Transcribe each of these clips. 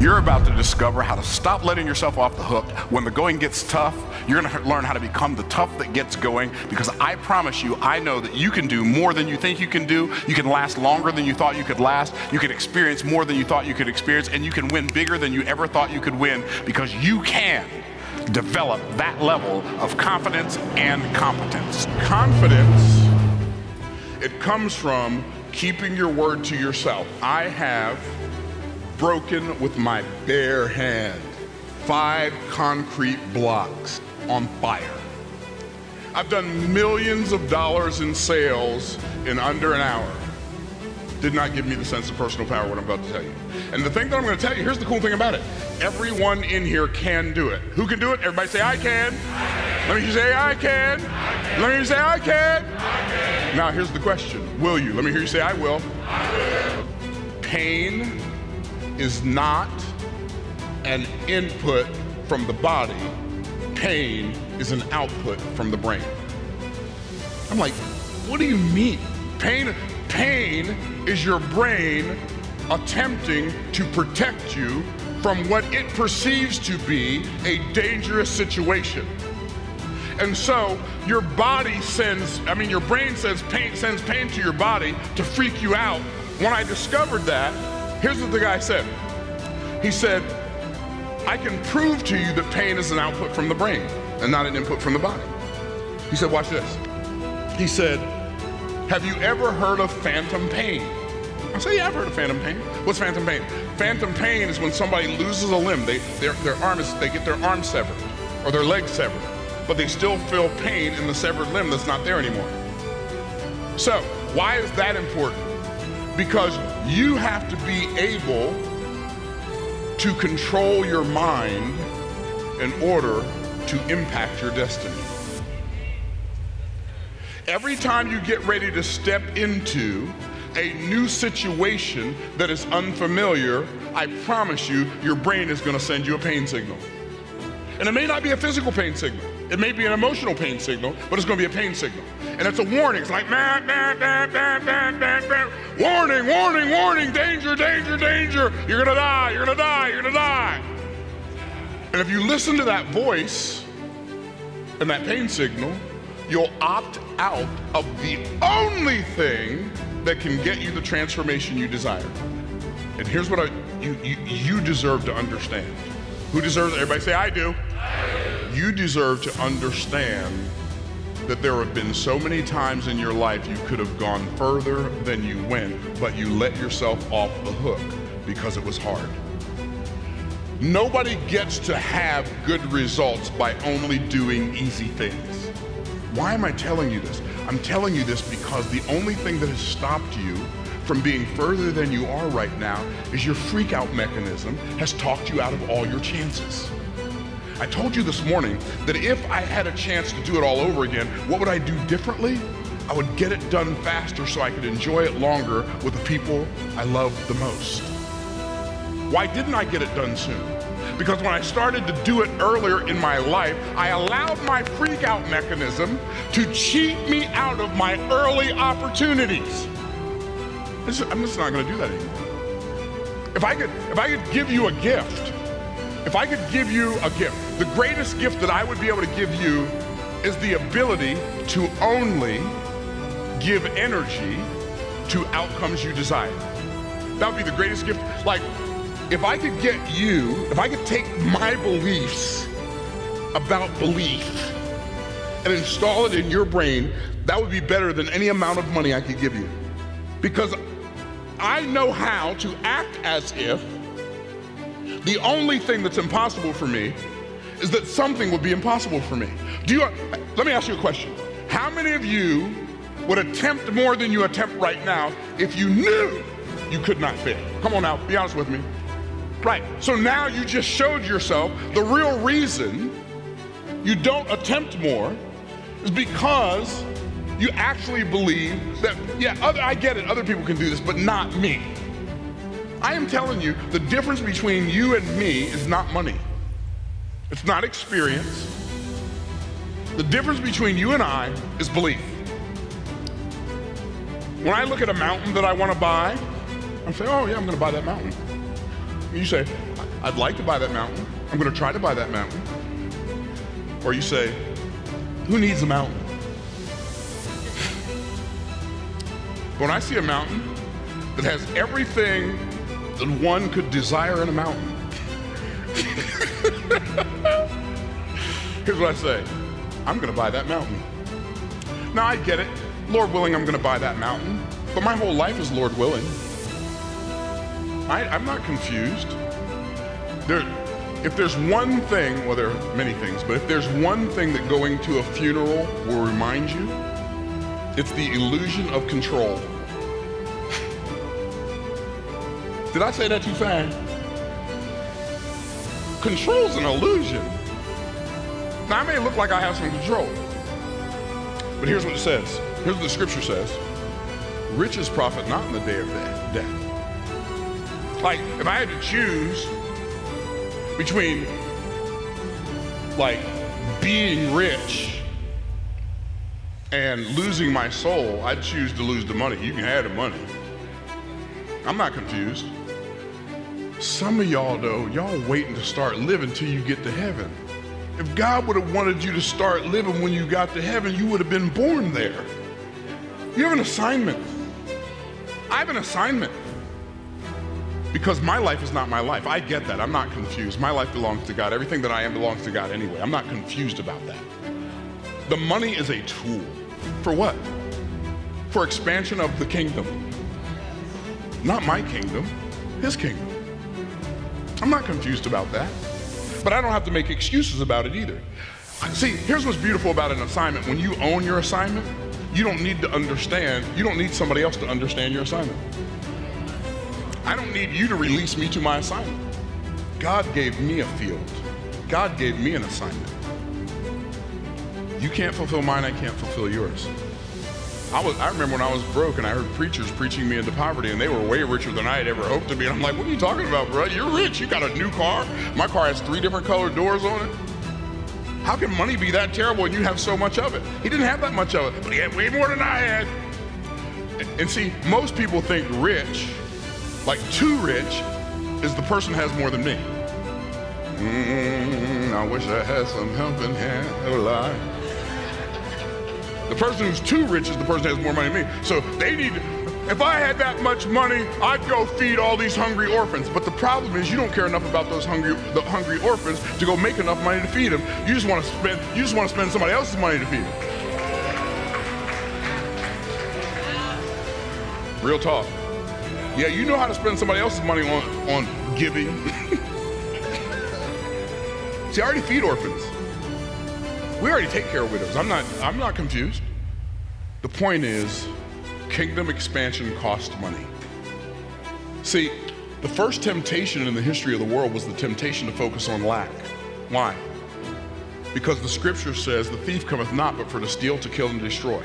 You're about to discover how to stop letting yourself off the hook. When the going gets tough, you're going to learn how to become the tough that gets going because I promise you, I know that you can do more than you think you can do. You can last longer than you thought you could last. You can experience more than you thought you could experience, and you can win bigger than you ever thought you could win because you can develop that level of confidence and competence. Confidence, it comes from keeping your word to yourself. I have broken with my bare hand five concrete blocks on fire. I've done millions of dollars in sales in under an hour. Did not give me the sense of personal power, what I'm about to tell you. And the thing that I'm going to tell you, here's the cool thing about it. Everyone in here can do it. Who can do it? Everybody say, I can. Let me say, I can. Let me say, I can. Now, here's the question Will you? Let me hear you say, I will. Pain is not an input from the body, pain is an output from the brain. I'm like, what do you mean? Pain, pain is your brain attempting to protect you from what it perceives to be a dangerous situation. And so your body sends, I mean, your brain sends pain, sends pain to your body to freak you out. When I discovered that, here's what the guy said. He said, I can prove to you that pain is an output from the brain and not an input from the body. He said, watch this. He said, have you ever heard of phantom pain? I say, yeah, I've heard of phantom pain. What's phantom pain? Phantom pain is when somebody loses a limb. They, their, their arm is, they get their arm severed or their leg severed, but they still feel pain in the severed limb that's not there anymore. So, why is that important? Because you have to be able to control your mind in order to impact your destiny. Every time you get ready to step into a new situation that is unfamiliar, I promise you, your brain is going to send you a pain signal. And it may not be a physical pain signal. It may be an emotional pain signal, but it's going to be a pain signal. And it's a warning. It's like, nah, nah, nah, nah, nah, nah, nah. warning, warning, warning, danger, danger, danger. You're going to die, you're going to die, you're going to die. And if you listen to that voice and that pain signal, you'll opt out of the only thing that can get you the transformation you desire. And here's what I, you, you, you deserve to understand. Who deserves it? Everybody say, I do. You deserve to understand that there have been so many times in your life you could have gone further than you went, but you let yourself off the hook because it was hard. Nobody gets to have good results by only doing easy things. Why am I telling you this? I'm telling you this because the only thing that has stopped you from being further than you are right now is your freak out mechanism has talked you out of all your chances. I told you this morning that if I had a chance to do it all over again, what would I do differently? I would get it done faster so I could enjoy it longer with the people I love the most. Why didn't I get it done soon? Because when I started to do it earlier in my life, I allowed my freak out mechanism to cheat me out of my early opportunities. I'm just not going to do that anymore. If I could, if I could give you a gift, if I could give you a gift, the greatest gift that I would be able to give you is the ability to only give energy to outcomes you desire. That would be the greatest gift. Like, if I could get you, if I could take my beliefs about belief and install it in your brain, that would be better than any amount of money I could give you. Because I know how to act as if the only thing that's impossible for me is that something would be impossible for me. Do you, let me ask you a question. How many of you would attempt more than you attempt right now if you knew you could not fail? Come on now, be honest with me. Right, so now you just showed yourself the real reason you don't attempt more is because you actually believe that, yeah, other, I get it, other people can do this, but not me. I am telling you, the difference between you and me is not money. It's not experience. The difference between you and I is belief. When I look at a mountain that I want to buy, I'm saying, oh yeah, I'm going to buy that mountain. You say, I'd like to buy that mountain. I'm going to try to buy that mountain. Or you say, who needs a mountain? But When I see a mountain that has everything that one could desire in a mountain, here's what I say I'm going to buy that mountain. Now, I get it. Lord willing, I'm going to buy that mountain. But my whole life is Lord willing. I, I'm not confused. There, if there's one thing, well, there are many things, but if there's one thing that going to a funeral will remind you, it's the illusion of control. Did I say that too fast? Control's an illusion. Now, I may look like I have some control, but here's what it says. Here's what the scripture says. Riches profit not in the day of death. Like, if I had to choose between, like, being rich and losing my soul, I'd choose to lose the money. You can have the money. I'm not confused. Some of y'all, though, y'all waiting to start living till you get to heaven. If God would have wanted you to start living when you got to heaven, you would have been born there. You have an assignment. I have an assignment. Because my life is not my life. I get that. I'm not confused. My life belongs to God. Everything that I am belongs to God anyway. I'm not confused about that. The money is a tool. For what? For expansion of the kingdom. Not my kingdom, his kingdom. I'm not confused about that. But I don't have to make excuses about it either. See, here's what's beautiful about an assignment. When you own your assignment, you don't need to understand, you don't need somebody else to understand your assignment. I don't need you to release me to my assignment. God gave me a field. God gave me an assignment. You can't fulfill mine, I can't fulfill yours. I, was, I remember when I was broke and I heard preachers preaching me into poverty and they were way richer than I had ever hoped to be. And I'm like, what are you talking about, bro? You're rich. You got a new car. My car has three different colored doors on it. How can money be that terrible and you have so much of it? He didn't have that much of it, but he had way more than I had. And see, most people think rich like too rich is the person has more than me. Mm, I wish I had some helping hand. Oh, lie. The person who's too rich is the person who has more money than me. So they need, if I had that much money, I'd go feed all these hungry orphans. But the problem is you don't care enough about those hungry, the hungry orphans to go make enough money to feed them. You just want to spend, you just want to spend somebody else's money to feed them. Real talk. Yeah, you know how to spend somebody else's money on, on giving. See, I already feed orphans. We already take care of widows. I'm not, I'm not confused. The point is, kingdom expansion costs money. See, the first temptation in the history of the world was the temptation to focus on lack. Why? Because the scripture says, the thief cometh not but for to steal, to kill, and destroy.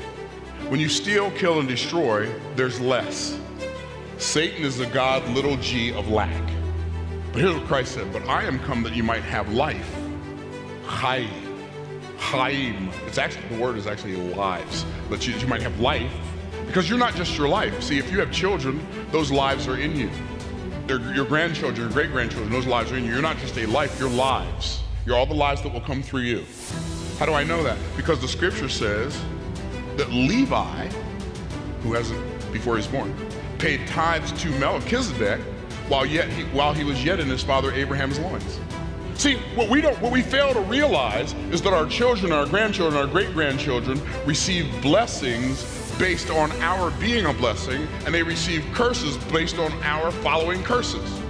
When you steal, kill, and destroy, there's less. Satan is the God, little g, of lack. But here's what Christ said, but I am come that you might have life. Chai. Chaim. It's actually, the word is actually lives. But you, you might have life because you're not just your life. See, if you have children, those lives are in you. They're your grandchildren, your great grandchildren, those lives are in you. You're not just a life, you're lives. You're all the lives that will come through you. How do I know that? Because the scripture says that Levi, who hasn't, before he's born, paid tithes to Melchizedek while, yet he, while he was yet in his father Abraham's loins. See, what we don't, what we fail to realize is that our children, our grandchildren, our great grandchildren receive blessings based on our being a blessing, and they receive curses based on our following curses.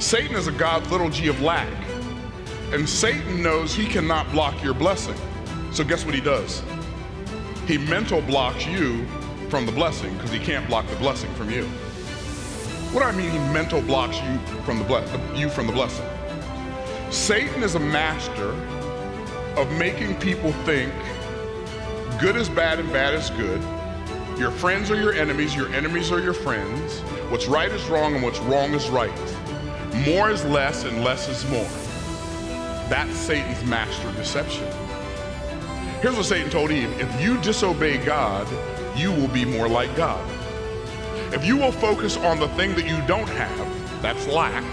Satan is a God little g of lack, and Satan knows he cannot block your blessing. So guess what he does? He mental blocks you from the blessing because he can't block the blessing from you. What do I mean he mental blocks you from the ble- you from the blessing? Satan is a master of making people think good is bad and bad is good. Your friends are your enemies, your enemies are your friends. What's right is wrong and what's wrong is right. More is less and less is more. That's Satan's master deception. Here's what Satan told Eve if you disobey God, you will be more like God. If you will focus on the thing that you don't have, that's lack,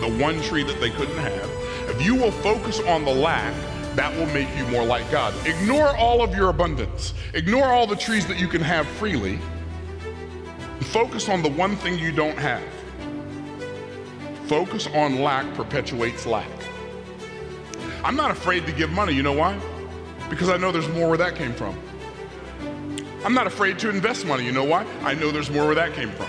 the one tree that they couldn't have, if you will focus on the lack, that will make you more like God. Ignore all of your abundance, ignore all the trees that you can have freely, focus on the one thing you don't have. Focus on lack perpetuates lack. I'm not afraid to give money. You know why? Because I know there's more where that came from. I'm not afraid to invest money. You know why? I know there's more where that came from.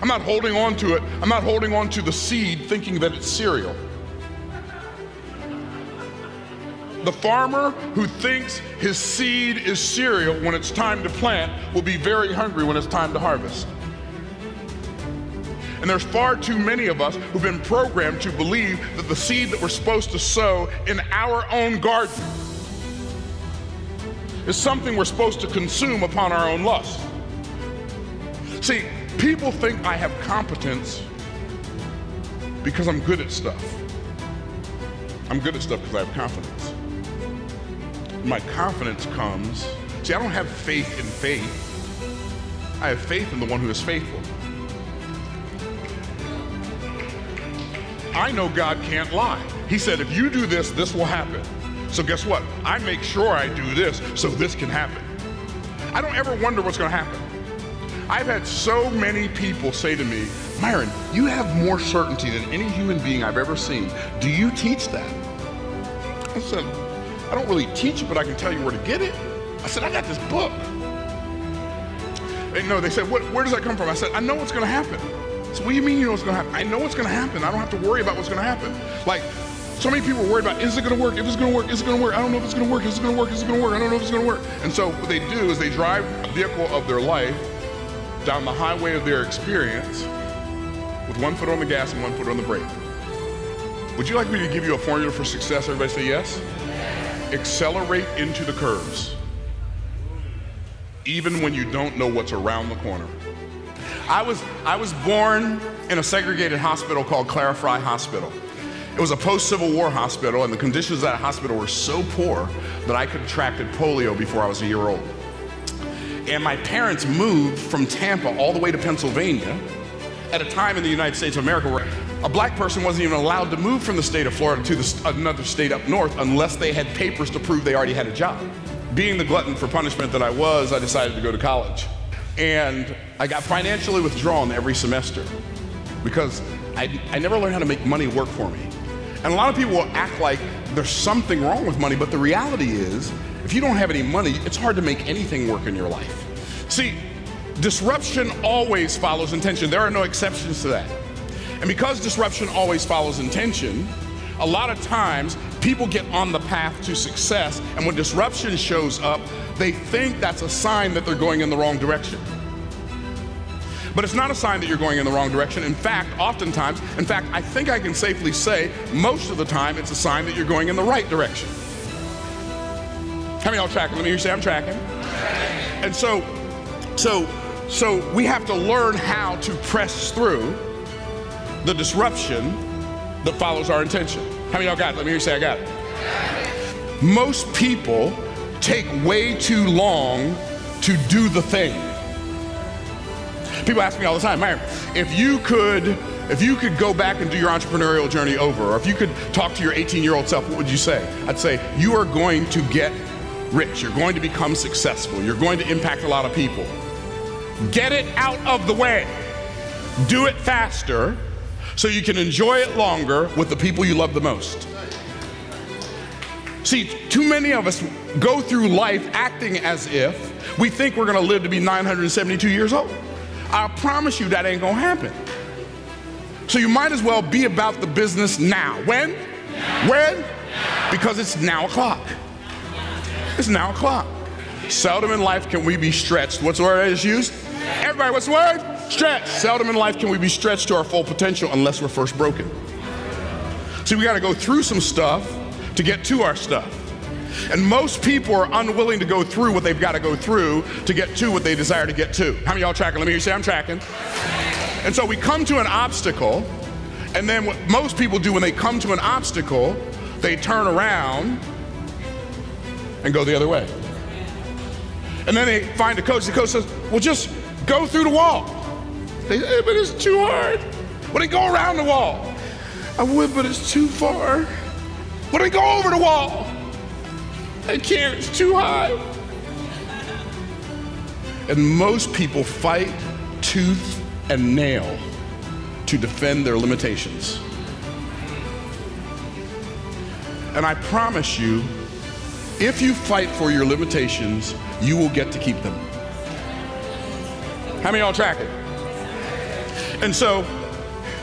I'm not holding on to it. I'm not holding on to the seed thinking that it's cereal. The farmer who thinks his seed is cereal when it's time to plant will be very hungry when it's time to harvest. And there's far too many of us who've been programmed to believe that the seed that we're supposed to sow in our own garden is something we're supposed to consume upon our own lust. See, people think I have competence because I'm good at stuff. I'm good at stuff because I have confidence. My confidence comes, see, I don't have faith in faith. I have faith in the one who is faithful. I know God can't lie. He said, if you do this, this will happen. So guess what? I make sure I do this so this can happen. I don't ever wonder what's going to happen. I've had so many people say to me, Myron, you have more certainty than any human being I've ever seen. Do you teach that? I said, I don't really teach it, but I can tell you where to get it. I said, I got this book. And no, they said, where does that come from? I said, I know what's going to happen. So what do you mean you know what's going to happen? I know what's going to happen. I don't have to worry about what's going to happen. Like, so many people are worried about, is it going to work? If it's going to work, is it going to work? I don't know if it's going to work. Is it going to work? Is it going to work? I don't know if it's going to work. And so what they do is they drive a vehicle of their life down the highway of their experience with one foot on the gas and one foot on the brake. Would you like me to give you a formula for success? Everybody say yes? Accelerate into the curves, even when you don't know what's around the corner. I was, I was born in a segregated hospital called Clara Frye Hospital. It was a post Civil War hospital, and the conditions of that hospital were so poor that I contracted polio before I was a year old. And my parents moved from Tampa all the way to Pennsylvania at a time in the United States of America where a black person wasn't even allowed to move from the state of Florida to the, another state up north unless they had papers to prove they already had a job. Being the glutton for punishment that I was, I decided to go to college. And I got financially withdrawn every semester because I, I never learned how to make money work for me. And a lot of people will act like there's something wrong with money, but the reality is, if you don't have any money, it's hard to make anything work in your life. See, disruption always follows intention. There are no exceptions to that. And because disruption always follows intention, a lot of times people get on the path to success, and when disruption shows up, they think that's a sign that they're going in the wrong direction. But it's not a sign that you're going in the wrong direction. In fact, oftentimes, in fact, I think I can safely say most of the time it's a sign that you're going in the right direction. How many y'all tracking? Let me hear you say I'm tracking. And so, so, so we have to learn how to press through the disruption that follows our intention. How many y'all got it? Let me hear you say I got it. Most people take way too long to do the thing. People ask me all the time, Myron, if you could, if you could go back and do your entrepreneurial journey over, or if you could talk to your 18-year-old self, what would you say? I'd say, you are going to get rich. You're going to become successful. You're going to impact a lot of people. Get it out of the way. Do it faster so you can enjoy it longer with the people you love the most. See, too many of us go through life acting as if we think we're gonna live to be 972 years old. I promise you that ain't gonna happen. So you might as well be about the business now. When? When? Because it's now o'clock. It's now o'clock. Seldom in life can we be stretched. What's the word that is used? Everybody, what's the word? Stretch. Seldom in life can we be stretched to our full potential unless we're first broken. See, we got to go through some stuff to get to our stuff. And most people are unwilling to go through what they've got to go through to get to what they desire to get to. How many y'all tracking? Let me hear you say I'm tracking. And so we come to an obstacle, and then what most people do when they come to an obstacle, they turn around and go the other way. And then they find a coach. The coach says, Well, just go through the wall. They say, But it's too hard. What I go around the wall? I would, but it's too far. What I go over the wall? I can't, it's too high. And most people fight tooth and nail to defend their limitations. And I promise you, if you fight for your limitations, you will get to keep them. How many y'all track it? And so,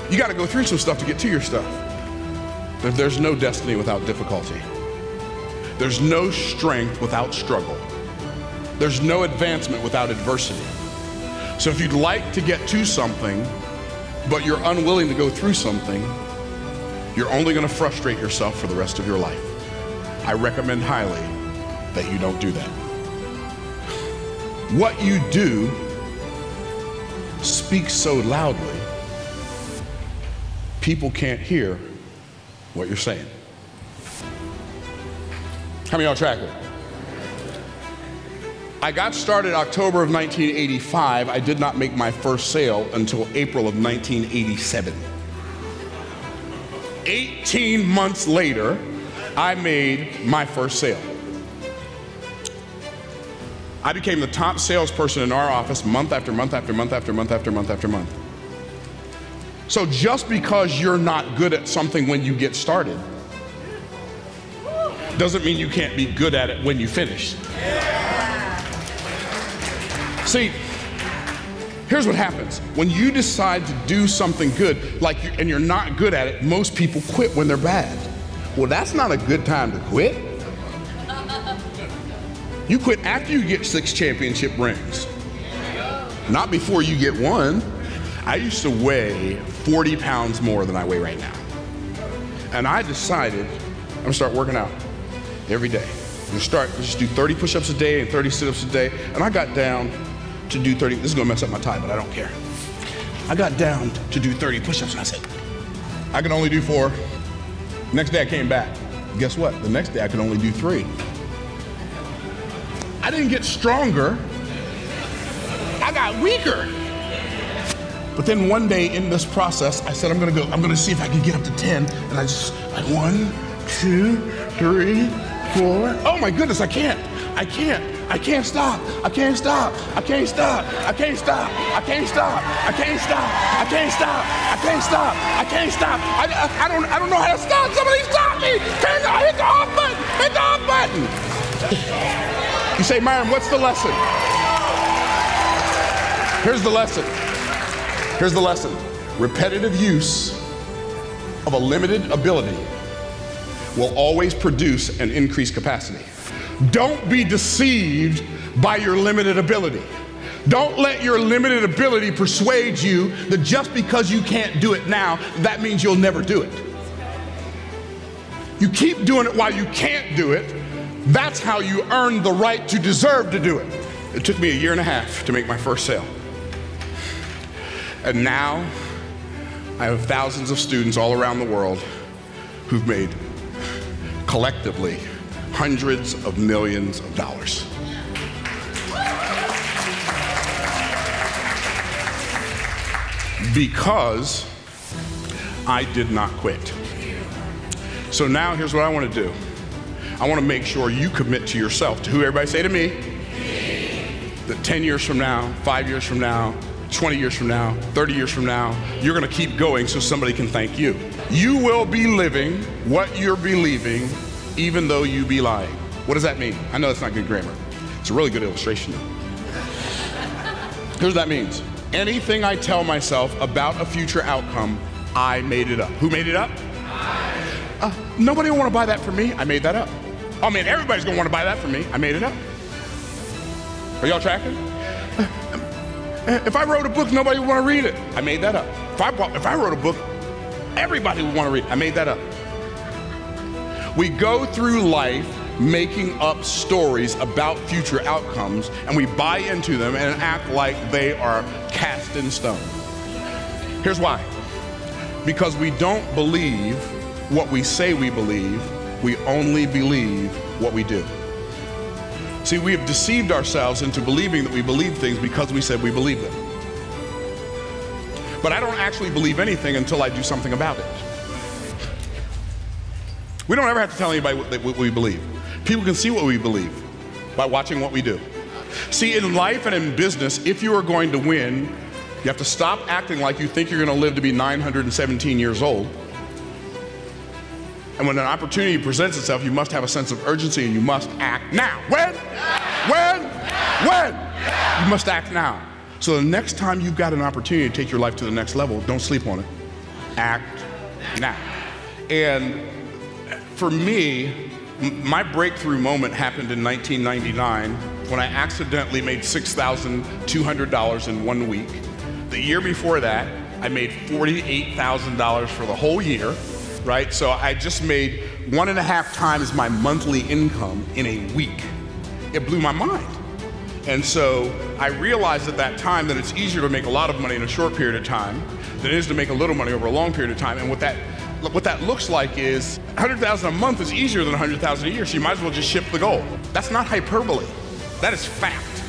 you got to go through some stuff to get to your stuff. There's no destiny without difficulty. There's no strength without struggle. There's no advancement without adversity. So if you'd like to get to something, but you're unwilling to go through something, you're only going to frustrate yourself for the rest of your life. I recommend highly that you don't do that. What you do speaks so loudly, people can't hear what you're saying. How many y'all tracking? I got started October of 1985. I did not make my first sale until April of 1987. 18 months later, I made my first sale. I became the top salesperson in our office month after month after month after month after month after month. So just because you're not good at something when you get started doesn't mean you can't be good at it when you finish. See, here's what happens. When you decide to do something good, like and you're not good at it, most people quit when they're bad. Well, that's not a good time to quit. You quit after you get six championship rings, not before you get one. I used to weigh 40 pounds more than I weigh right now. And I decided I'm gonna start working out every day. I'm gonna start, just do 30 push ups a day and 30 sit ups a day. And I got down to do 30, this is gonna mess up my tie, but I don't care. I got down to do 30 push ups and I said, I can only do four. Next day I came back. Guess what? The next day I could only do three. I didn't get stronger, I got weaker. But then one day in this process, I said, I'm gonna go, I'm gonna see if I can get up to 10. And I just, like one, two, three, four. Oh my goodness, I can't. I can't. I can't stop. I can't stop. I can't stop. I can't stop. I can't stop. I can't stop. I can't stop. I can't stop. I can't stop. I, don't I don't know how to stop. Somebody stop me. Can't I hit the off button. Hit the off button. You say, Myron, what's the lesson? Here's the lesson. Here's the lesson. Repetitive use of a limited ability will always produce an increased capacity. Don't be deceived by your limited ability. Don't let your limited ability persuade you that just because you can't do it now, that means you'll never do it. You keep doing it while you can't do it. That's how you earn the right to deserve to do it. It took me a year and a half to make my first sale. And now I have thousands of students all around the world who've made collectively hundreds of millions of dollars. Because I did not quit. So now here's what I want to do. I want to make sure you commit to yourself, to who everybody say to me, that 10 years from now, five years from now, 20 years from now, 30 years from now, you're going to keep going so somebody can thank you. You will be living what you're believing even though you be lying. What does that mean? I know that's not good grammar. It's a really good illustration. Here's what that means. Anything I tell myself about a future outcome, I made it up. Who made it up? Uh, nobody will want to buy that from me. I made that up. Oh man, everybody's gonna want to buy that from me. I made it up. Are y'all tracking? If I wrote a book, nobody would want to read it. I made that up. If I, if I wrote a book, everybody would want to read it. I made that up. We go through life making up stories about future outcomes and we buy into them and act like they are cast in stone. Here's why because we don't believe what we say we believe, we only believe what we do. See, we have deceived ourselves into believing that we believe things because we said we believe them. but I don't actually believe anything until I do something about it. We don't ever have to tell anybody what, we believe. People can see what we believe by watching what we do. See, in life and in business, if you are going to win, you have to stop acting like you think you're going to live to be 917 years old. And when an opportunity presents itself, you must have a sense of urgency and you must act now. When? When? When? You must act now. So the next time you've got an opportunity to take your life to the next level, don't sleep on it. Act now. And for me, my breakthrough moment happened in 1999 when I accidentally made $6,200 in one week. The year before that, I made $48,000 for the whole year, right? So I just made one and a half times my monthly income in a week. It blew my mind. And so I realized at that time that it's easier to make a lot of money in a short period of time than it is to make a little money over a long period of time. And what that what that looks like is 100,000 a month is easier than 100,000 a year, so you might as well just ship the goal. That's not hyperbole. That is fact.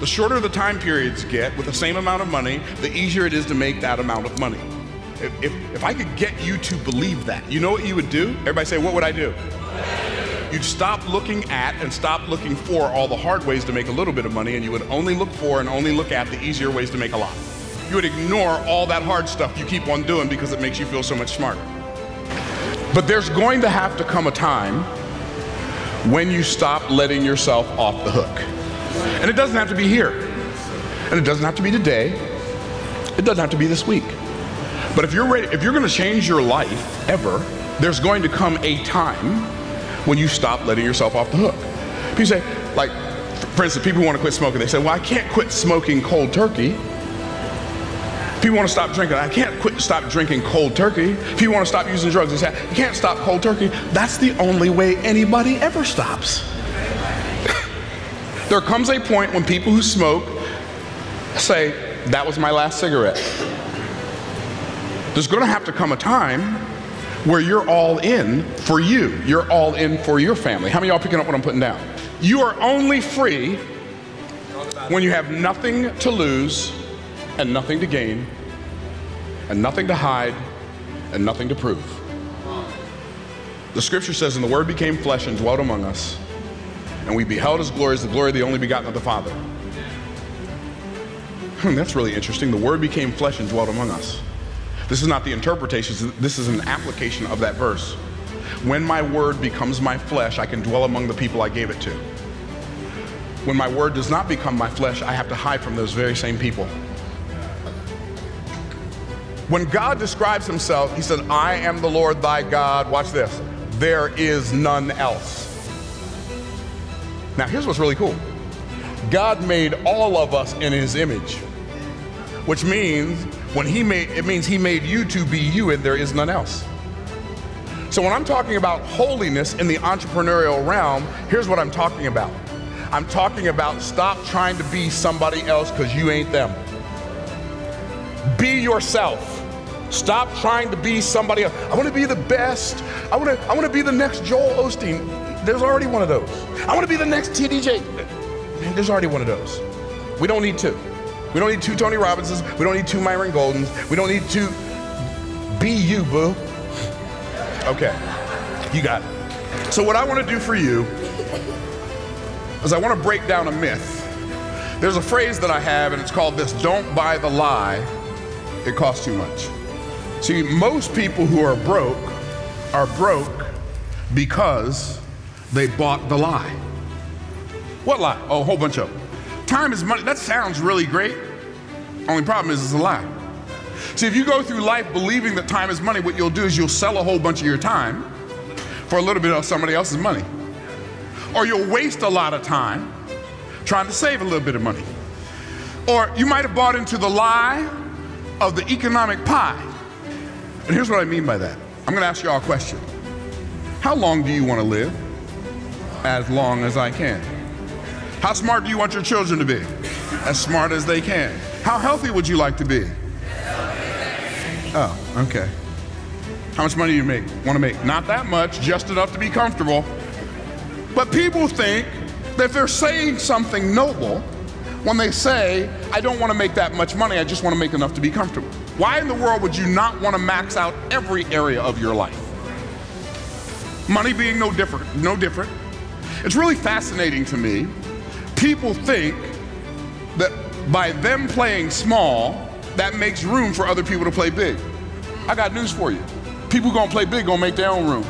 The shorter the time periods get with the same amount of money, the easier it is to make that amount of money. If, if, if I could get you to believe that, you know what you would do? Everybody say, what would I do? You'd stop looking at and stop looking for all the hard ways to make a little bit of money, and you would only look for and only look at the easier ways to make a lot you would ignore all that hard stuff you keep on doing because it makes you feel so much smarter. But there's going to have to come a time when you stop letting yourself off the hook. And it doesn't have to be here. And it doesn't have to be today. It doesn't have to be this week. But if you're ready, if you're going to change your life ever, there's going to come a time when you stop letting yourself off the hook. People say, like, for instance, people want to quit smoking. They say, well, I can't quit smoking cold turkey People want to stop drinking. I can't quit stop drinking cold turkey. People want to stop using drugs. They say, you can't stop cold turkey. That's the only way anybody ever stops. there comes a point when people who smoke say, that was my last cigarette. There's going to have to come a time where you're all in for you. You're all in for your family. How many y'all picking up what I'm putting down? You are only free when you have nothing to lose and nothing to gain, and nothing to hide, and nothing to prove. The scripture says, And the word became flesh and dwelt among us, and we beheld his glory as the glory of the only begotten of the Father. Hmm, that's really interesting. The word became flesh and dwelt among us. This is not the interpretation, this is an application of that verse. When my word becomes my flesh, I can dwell among the people I gave it to. When my word does not become my flesh, I have to hide from those very same people. When God describes himself, he said, I am the Lord thy God. Watch this. There is none else. Now, here's what's really cool God made all of us in his image, which means when he made it means he made you to be you and there is none else. So when I'm talking about holiness in the entrepreneurial realm, here's what I'm talking about. I'm talking about stop trying to be somebody else because you ain't them. Be yourself. Stop trying to be somebody else. I want to be the best. I want to, I want to be the next Joel Osteen. There's already one of those. I want to be the next TDJ. There's already one of those. We don't need two. We don't need two Tony Robbinsons. We don't need two Myron Goldens. We don't need two. Be you, boo. Okay, you got it. So, what I want to do for you is I want to break down a myth. There's a phrase that I have, and it's called this don't buy the lie, it costs too much. See, most people who are broke are broke because they bought the lie. What lie? Oh, a whole bunch of them. Time is money. That sounds really great. Only problem is it's a lie. See, if you go through life believing that time is money, what you'll do is you'll sell a whole bunch of your time for a little bit of somebody else's money. Or you'll waste a lot of time trying to save a little bit of money. Or you might have bought into the lie of the economic pie and here's what I mean by that. I'm going to ask y'all a question. How long do you want to live? As long as I can. How smart do you want your children to be? As smart as they can. How healthy would you like to be? Oh, okay. How much money do you make? Want to make? Not that much, just enough to be comfortable. But people think that they're saying something noble, when they say, I don't want to make that much money, I just want to make enough to be comfortable? Why in the world would you not want to max out every area of your life? Money being no different, no different. It's really fascinating to me. People think that by them playing small, that makes room for other people to play big. I got news for you. People gonna play big, gonna make their own room.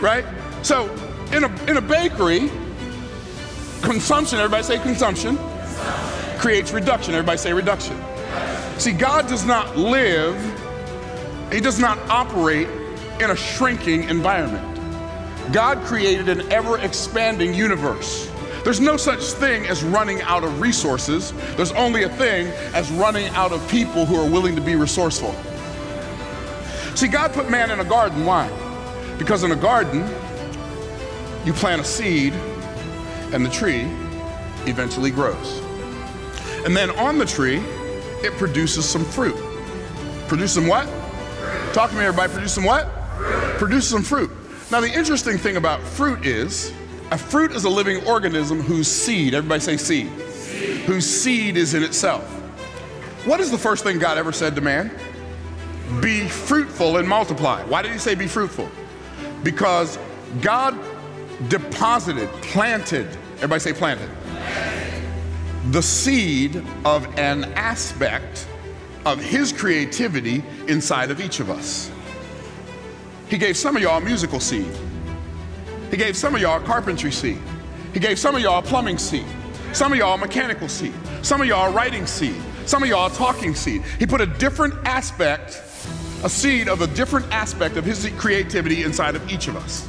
Right? So in a in a bakery, consumption, everybody say consumption, creates reduction. Everybody say reduction. See, God does not live, He does not operate in a shrinking environment. God created an ever expanding universe. There's no such thing as running out of resources. There's only a thing as running out of people who are willing to be resourceful. See, God put man in a garden. Why? Because in a garden, you plant a seed and the tree eventually grows. And then on the tree, it produces some fruit. Produce some what? Talk to me, everybody. Produce some what? Produce some fruit. Now, the interesting thing about fruit is a fruit is a living organism whose seed, everybody say seed, seed, whose seed is in itself. What is the first thing God ever said to man? Be fruitful and multiply. Why did he say be fruitful? Because God deposited, planted, everybody say planted, the seed of an aspect of his creativity inside of each of us. He gave some of y'all musical seed. He gave some of y'all a carpentry seed. He gave some of y'all a plumbing seed. Some of y'all a mechanical seed. Some of y'all a writing seed. Some of y'all a talking seed. He put a different aspect, a seed of a different aspect of his creativity inside of each of us.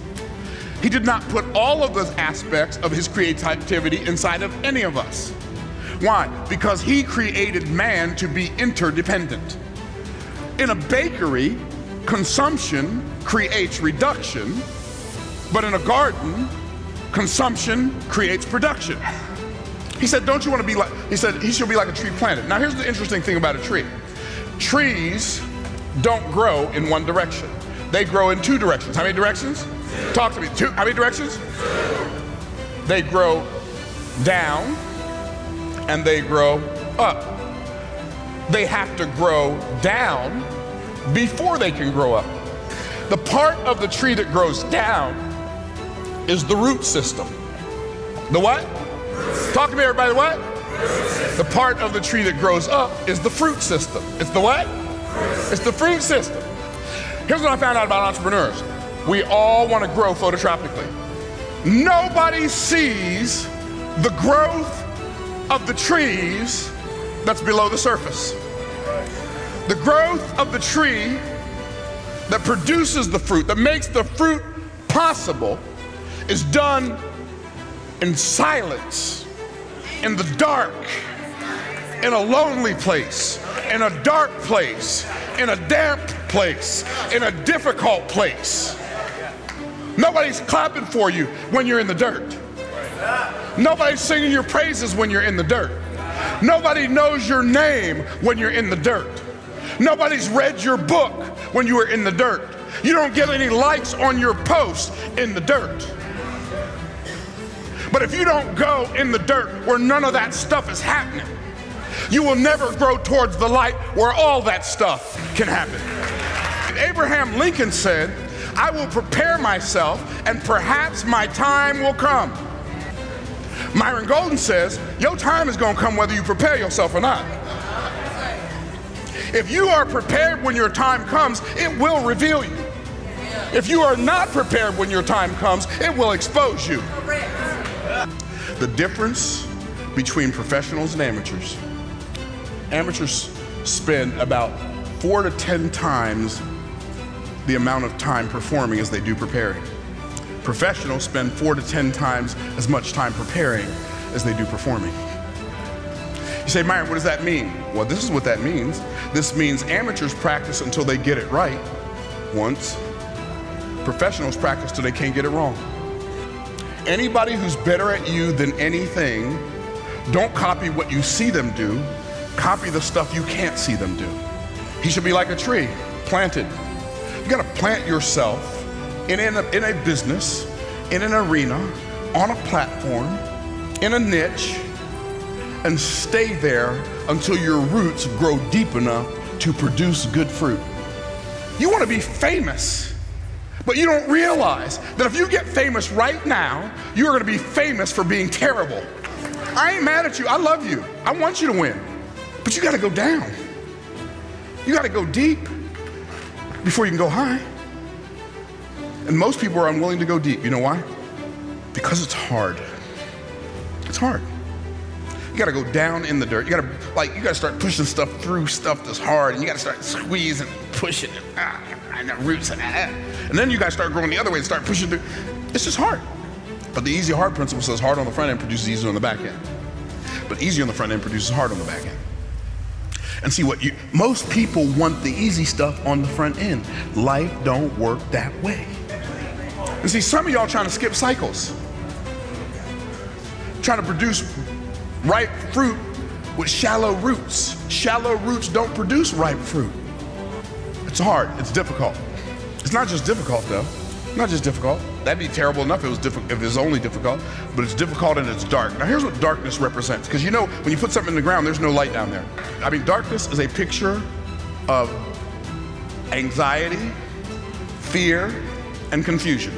He did not put all of those aspects of his creativity inside of any of us. Why? Because he created man to be interdependent. In a bakery, consumption creates reduction, but in a garden, consumption creates production. He said, Don't you want to be like, he said, he should be like a tree planted. Now, here's the interesting thing about a tree trees don't grow in one direction, they grow in two directions. How many directions? Talk to me. Two, how many directions? They grow down and they grow up. They have to grow down before they can grow up. The part of the tree that grows down is the root system. The what? Talk to me, everybody. What? The part of the tree that grows up is the fruit system. It's the what? It's the fruit system. Here's what I found out about entrepreneurs we all want to grow phototropically. Nobody sees the growth of the trees that's below the surface. The growth of the tree that produces the fruit, that makes the fruit possible, is done in silence, in the dark, in a lonely place, in a dark place, in a damp place, in a difficult place. Nobody's clapping for you when you're in the dirt. Nobody's singing your praises when you're in the dirt. Nobody knows your name when you're in the dirt. Nobody's read your book when you were in the dirt. You don't get any likes on your post in the dirt. But if you don't go in the dirt where none of that stuff is happening, you will never grow towards the light where all that stuff can happen. Abraham Lincoln said, I will prepare myself and perhaps my time will come. Myron Golden says, Your time is going to come whether you prepare yourself or not. If you are prepared when your time comes, it will reveal you. If you are not prepared when your time comes, it will expose you. The difference between professionals and amateurs amateurs spend about four to ten times the amount of time performing as they do preparing. Professionals spend four to ten times as much time preparing as they do performing. You say, Myron, what does that mean? Well, this is what that means. This means amateurs practice until they get it right once, professionals practice till they can't get it wrong. Anybody who's better at you than anything, don't copy what you see them do, copy the stuff you can't see them do. He should be like a tree planted. You gotta plant yourself in, in, a, in a business, in an arena, on a platform, in a niche, and stay there until your roots grow deep enough to produce good fruit. You want to be famous, but you don't realize that if you get famous right now, you are going to be famous for being terrible. I ain't mad at you. I love you. I want you to win. But you got to go down. You got to go deep before you can go high. And most people are unwilling to go deep. You know why? Because it's hard. It's hard. You gotta go down in the dirt. You gotta like you gotta start pushing stuff through stuff that's hard, and you gotta start squeezing, and pushing, and, ah, and the roots, and, ah. and then you gotta start growing the other way and start pushing through. It's just hard. But the easy hard principle says hard on the front end produces easy on the back end. But easy on the front end produces hard on the back end. And see what you most people want the easy stuff on the front end. Life don't work that way. And see, some of y'all trying to skip cycles. Trying to produce ripe fruit with shallow roots. Shallow roots don't produce ripe fruit. It's hard, it's difficult. It's not just difficult though. Not just difficult. That'd be terrible enough if it was difficult if it was only difficult, but it's difficult and it's dark. Now here's what darkness represents. Because you know, when you put something in the ground, there's no light down there. I mean, darkness is a picture of anxiety, fear, and confusion.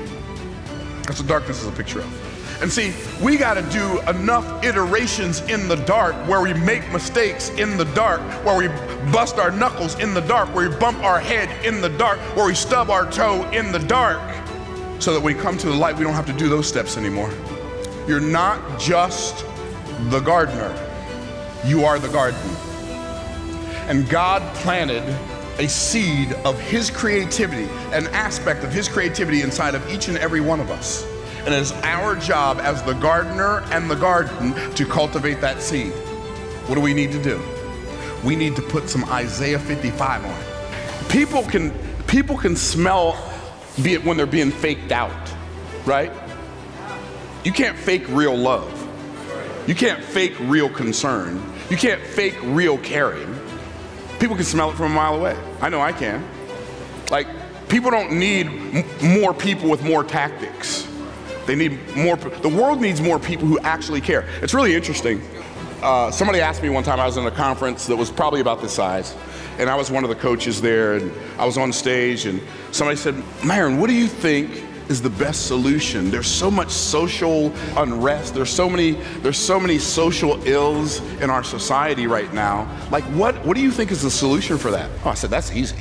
That's what darkness is a picture of. And see, we got to do enough iterations in the dark where we make mistakes in the dark, where we bust our knuckles in the dark, where we bump our head in the dark, where we stub our toe in the dark, so that when we come to the light, we don't have to do those steps anymore. You're not just the gardener, you are the garden. And God planted a seed of His creativity, an aspect of His creativity inside of each and every one of us. And it is our job as the gardener and the garden to cultivate that seed. What do we need to do? We need to put some Isaiah 55 on. People can people can smell be it when they're being faked out, right? You can't fake real love. You can't fake real concern. You can't fake real caring. People can smell it from a mile away. I know I can. Like, people don't need more people with more tactics. They need more, the world needs more people who actually care. It's really interesting. Uh, somebody asked me one time, I was in a conference that was probably about this size, and I was one of the coaches there, and I was on stage, and somebody said, Myron, what do you think is the best solution. There's so much social unrest. There's so many there's so many social ills in our society right now. Like what what do you think is the solution for that? Oh, I said that's easy.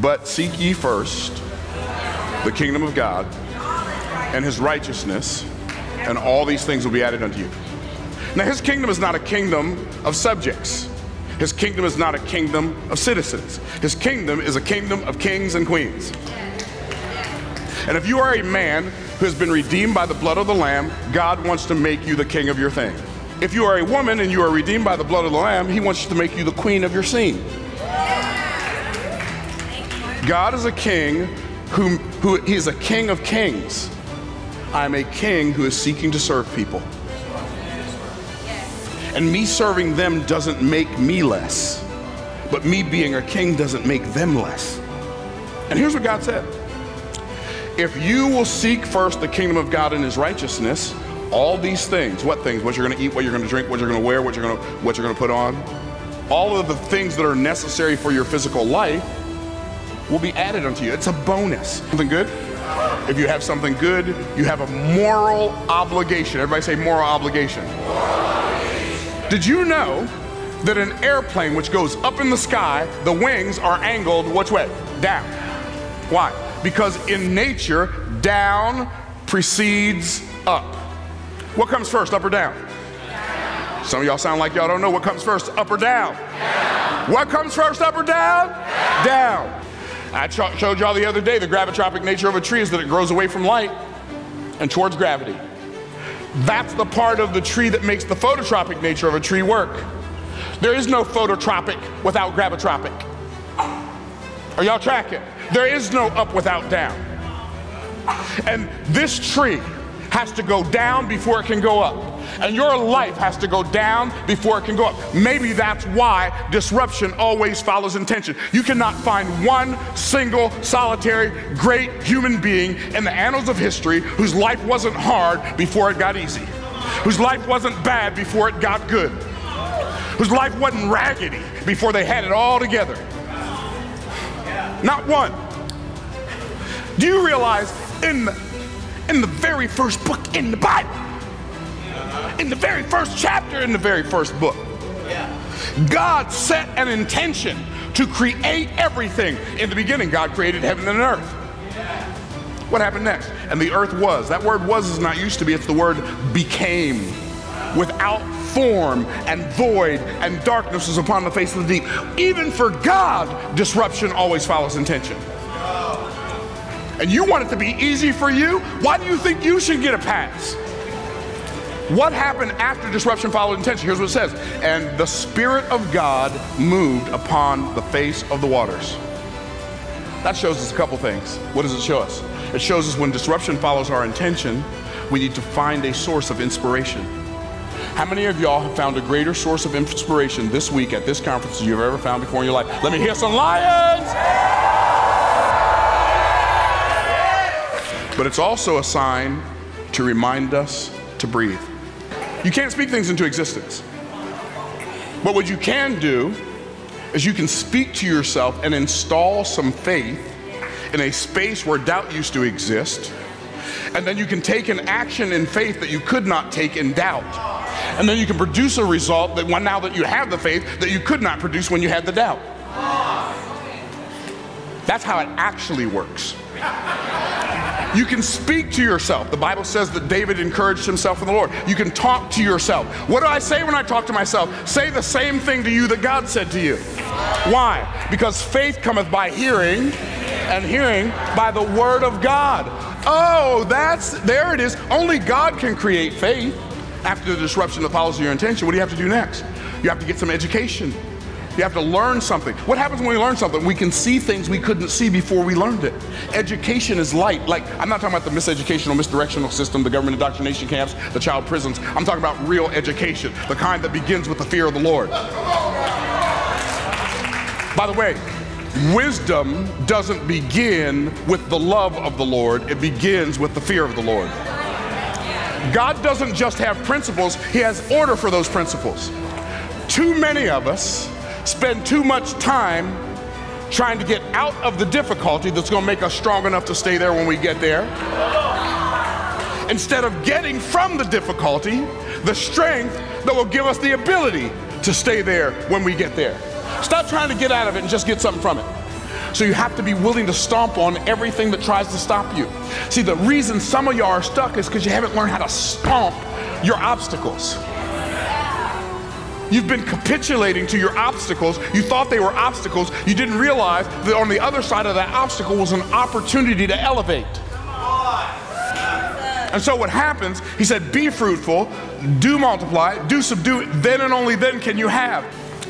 But seek ye first the kingdom of God and his righteousness, and all these things will be added unto you. Now, his kingdom is not a kingdom of subjects. His kingdom is not a kingdom of citizens. His kingdom is a kingdom of kings and queens. And if you are a man who has been redeemed by the blood of the Lamb, God wants to make you the king of your thing. If you are a woman and you are redeemed by the blood of the Lamb, He wants to make you the queen of your scene. God is a king who, who He is a king of kings. I'm a king who is seeking to serve people. And me serving them doesn't make me less, but me being a king doesn't make them less. And here's what God said if you will seek first the kingdom of God and his righteousness, all these things, what things? What you're going to eat, what you're going to drink, what you're going to wear, what you're going to what you're going to put on, all of the things that are necessary for your physical life will be added unto you. It's a bonus. Something good? If you have something good, you have a moral obligation. Everybody say moral obligation. Moral obligation. Did you know that an airplane which goes up in the sky, the wings are angled which way? Down. Why? Because in nature, down precedes up. What comes first, up or down? down. Some of y'all sound like y'all don't know what comes first, up or down. down. What comes first, up or down? Down. down. I showed y'all the other day the gravitropic nature of a tree is that it grows away from light and towards gravity. That's the part of the tree that makes the phototropic nature of a tree work. There is no phototropic without gravitropic. Are y'all tracking? There is no up without down. And this tree has to go down before it can go up. And your life has to go down before it can go up. Maybe that's why disruption always follows intention. You cannot find one single, solitary, great human being in the annals of history whose life wasn't hard before it got easy, whose life wasn't bad before it got good whose life wasn't raggedy before they had it all together. Not one. Do you realize in the, in the very first book in the Bible, in the very first chapter in the very first book, God set an intention to create everything. In the beginning, God created heaven and earth. What happened next? And the earth was. That word was is not used to be, it's the word became. Without form and void, and darkness was upon the face of the deep. Even for God, disruption always follows intention. And you want it to be easy for you? Why do you think you should get a pass? What happened after disruption followed intention? Here's what it says And the Spirit of God moved upon the face of the waters. That shows us a couple things. What does it show us? It shows us when disruption follows our intention, we need to find a source of inspiration. How many of y'all have found a greater source of inspiration this week at this conference than you've ever found before in your life? Let me hear some lions! But it's also a sign to remind us to breathe. You can't speak things into existence. But what you can do is you can speak to yourself and install some faith in a space where doubt used to exist. And then you can take an action in faith that you could not take in doubt. And then you can produce a result that one now that you have the faith that you could not produce when you had the doubt. That's how it actually works. You can speak to yourself. The Bible says that David encouraged himself in the Lord. You can talk to yourself. What do I say when I talk to myself? Say the same thing to you that God said to you. Why? Because faith cometh by hearing, and hearing by the word of God. Oh, that's there it is. Only God can create faith. After the disruption that follows your intention, what do you have to do next? You have to get some education. You have to learn something. What happens when we learn something? We can see things we couldn't see before we learned it. Education is light. Like, I'm not talking about the miseducational, misdirectional system, the government indoctrination camps, the child prisons. I'm talking about real education, the kind that begins with the fear of the Lord. By the way, wisdom doesn't begin with the love of the Lord, it begins with the fear of the Lord. God doesn't just have principles, He has order for those principles. Too many of us spend too much time trying to get out of the difficulty that's going to make us strong enough to stay there when we get there. Instead of getting from the difficulty the strength that will give us the ability to stay there when we get there. Stop trying to get out of it and just get something from it. So you have to be willing to stomp on everything that tries to stop you. See, the reason some of y'all are stuck is because you haven't learned how to stomp your obstacles. You've been capitulating to your obstacles. You thought they were obstacles. You didn't realize that on the other side of that obstacle was an opportunity to elevate. And so what happens, he said, be fruitful, do multiply, do subdue, then and only then can you have.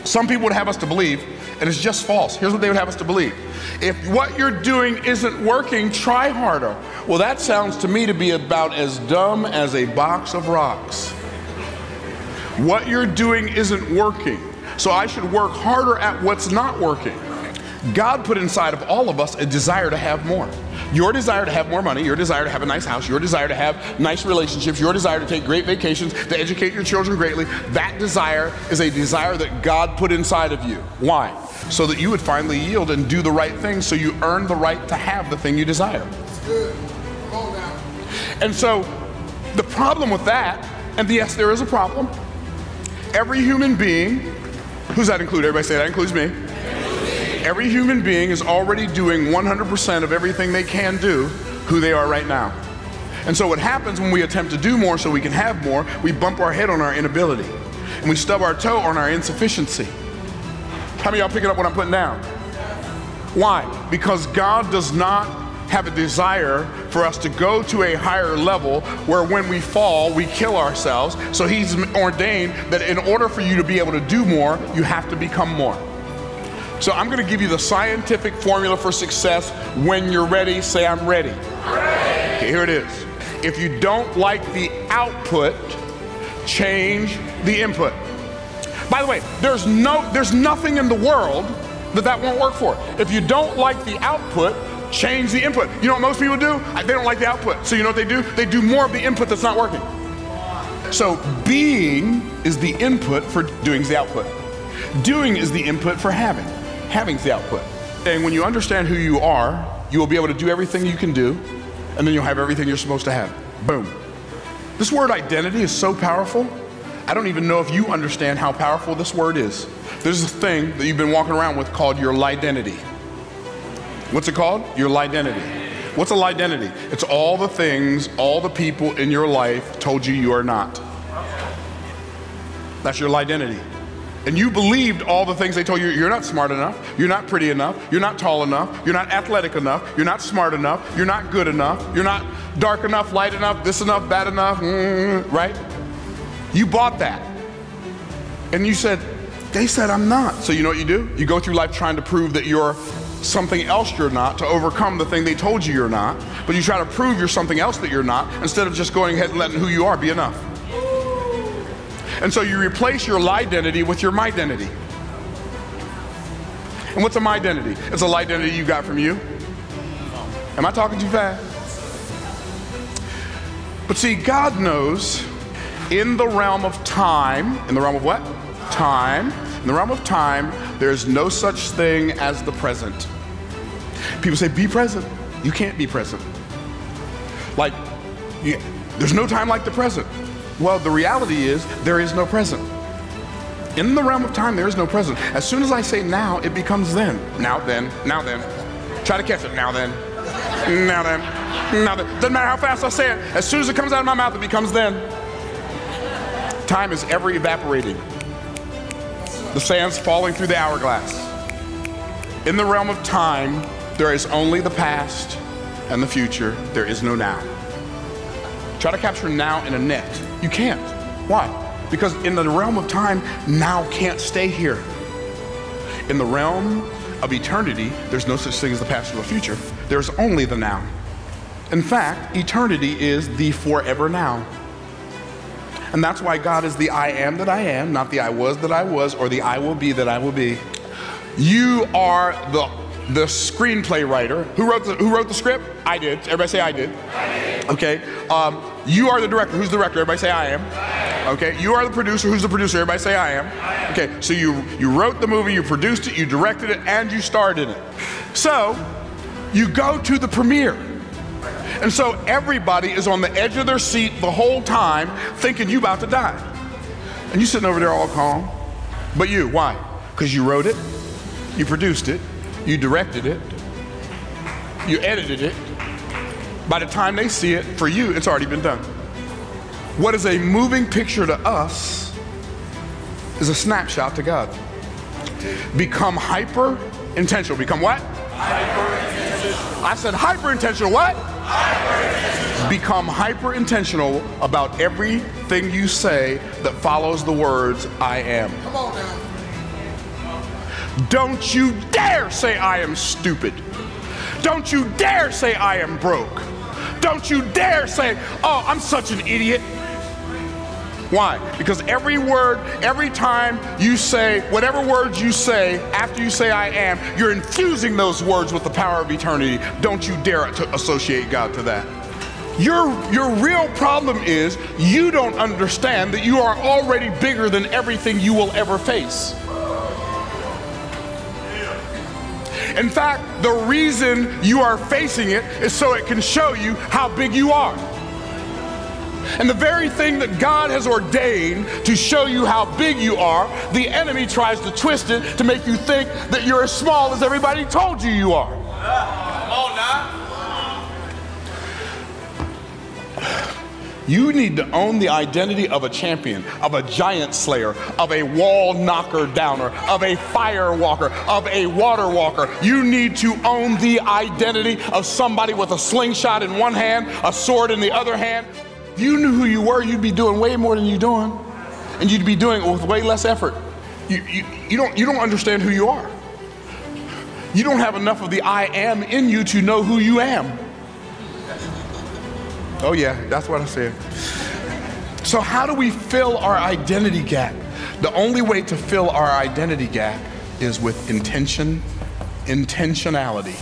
Some people would have us to believe, and it's just false. Here's what they would have us to believe. If what you're doing isn't working, try harder. Well, that sounds to me to be about as dumb as a box of rocks. What you're doing isn't working, so I should work harder at what's not working. God put inside of all of us a desire to have more. Your desire to have more money, your desire to have a nice house, your desire to have nice relationships, your desire to take great vacations, to educate your children greatly, that desire is a desire that God put inside of you. Why? So that you would finally yield and do the right thing so you earn the right to have the thing you desire. And so the problem with that, and yes, there is a problem. Every human being, who's that include? Everybody say that includes me. Every human being is already doing 100% of everything they can do who they are right now. And so what happens when we attempt to do more so we can have more, we bump our head on our inability. And we stub our toe on our insufficiency. How many y'all picking up what I'm putting down? Why? Because God does not have a desire for us to go to a higher level where when we fall, we kill ourselves. So He's ordained that in order for you to be able to do more, you have to become more. So I'm going to give you the scientific formula for success. When you're ready, say, I'm ready. ready. Okay, here it is. If you don't like the output, change the input. By the way, there's no there's nothing in the world that that won't work for. If you don't like the output, change the input. You know what most people do? They don't like the output. So you know what they do? They do more of the input that's not working. So being is the input for doing the output. Doing is the input for having. Having's the output. And when you understand who you are, you will be able to do everything you can do, and then you'll have everything you're supposed to have. Boom. This word identity is so powerful. I don't even know if you understand how powerful this word is. There's a thing that you've been walking around with called your identity. What's it called? Your identity. What's a identity? It's all the things, all the people in your life told you you are not. That's your identity. And you believed all the things they told you. You're not smart enough. You're not pretty enough. You're not tall enough. You're not athletic enough. You're not smart enough. You're not good enough. You're not dark enough, light enough, this enough, bad enough, mm, right? You bought that. And you said, they said I'm not. So you know what you do? You go through life trying to prove that you're something else you're not to overcome the thing they told you you're not. But you try to prove you're something else that you're not instead of just going ahead and letting who you are be enough. And so you replace your lie identity with your my identity. And what's a my identity? It's a lie identity you got from you. Am I talking too fast? But see, God knows in the realm of time, in the realm of what? Time. In the realm of time, there's no such thing as the present. People say, be present. You can't be present. Like, there's no time like the present. Well, the reality is there is no present. In the realm of time, there is no present. As soon as I say now, it becomes then. Now then, now then. Try to catch it. Now then. Now then. Now then. Doesn't matter how fast I say it. As soon as it comes out of my mouth, it becomes then. Time is ever evaporating. The sand's falling through the hourglass. In the realm of time, there is only the past and the future. There is no now. Try to capture now in a net. You can't. Why? Because in the realm of time, now can't stay here. In the realm of eternity, there's no such thing as the past or the future. There's only the now. In fact, eternity is the forever now. And that's why God is the I am that I am, not the I was that I was, or the I will be that I will be. You are the, the screenplay writer. Who wrote the, who wrote the script? I did. Everybody say I did. I did. Okay. Um, you are the director. Who's the director? Everybody say I am. Okay. You are the producer. Who's the producer? Everybody say I am. Okay. So you you wrote the movie, you produced it, you directed it, and you starred in it. So you go to the premiere. And so everybody is on the edge of their seat the whole time thinking you about to die. And you sitting over there all calm. But you, why? Because you wrote it, you produced it, you directed it, you edited it, by the time they see it, for you, it's already been done. What is a moving picture to us is a snapshot to God. Become hyper intentional. Become what? Hyper intentional. I said hyper intentional. What? Hyper-intentional. Become hyper intentional about everything you say that follows the words I am. Come on now. Don't you dare say I am stupid. Don't you dare say I am broke. Don't you dare say, oh, I'm such an idiot. Why? Because every word, every time you say, whatever words you say after you say I am, you're infusing those words with the power of eternity. Don't you dare to associate God to that. Your, your real problem is you don't understand that you are already bigger than everything you will ever face. In fact, the reason you are facing it is so it can show you how big you are. And the very thing that God has ordained to show you how big you are, the enemy tries to twist it to make you think that you're as small as everybody told you you are. You need to own the identity of a champion, of a giant slayer, of a wall knocker downer, of a fire walker, of a water walker. You need to own the identity of somebody with a slingshot in one hand, a sword in the other hand. If you knew who you were, you'd be doing way more than you're doing, and you'd be doing it with way less effort. You, you, you, don't, you don't understand who you are. You don't have enough of the I am in you to know who you am. Oh, yeah, that's what I said. So, how do we fill our identity gap? The only way to fill our identity gap is with intention, intentionality.